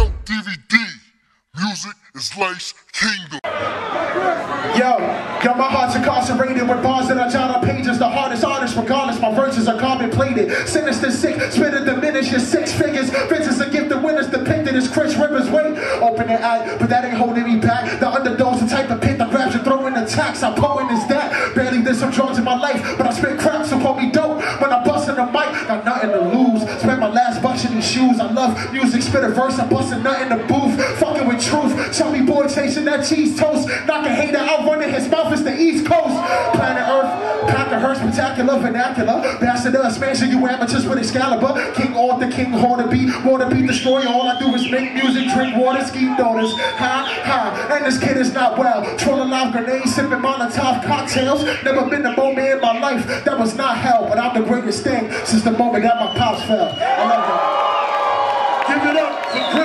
no DVD. Music is life's kingdom. Yo, yo, my heart's incarcerated with bars that I jot on pages. The hardest artist, regardless, my verses are carbon plated. Sinister sick, spit it diminish your six figures. Vince's a gift, the winners depicted as Chris Rivers. Wait, open your eye, but that ain't holding me back. The underdog's the type of pit that grabs you, throwing attacks. I'm poet is that. Barely did some drugs in my life, but I spit crap, so call me dope. When I bust in the mic, got nothing to lose. These shoes. I love music, spit a verse, I'm busting nothing in the booth. Fucking with truth. Chubby boy chasing that cheese toast. Knock a hater out running his mouth is the East Coast. Planet Earth, pack of her spectacular vernacular. Bastard expansion, you amateurs with Excalibur. King Arthur, King Hornaby, Waterby destroy. All I do is make music, drink water, ski daughters. Ha ha, and this kid is not well. Trolling live grenades, sipping Molotov cocktails. Never been a moment in my life that was not hell, but I'm the greatest thing since the moment that my pops fell. I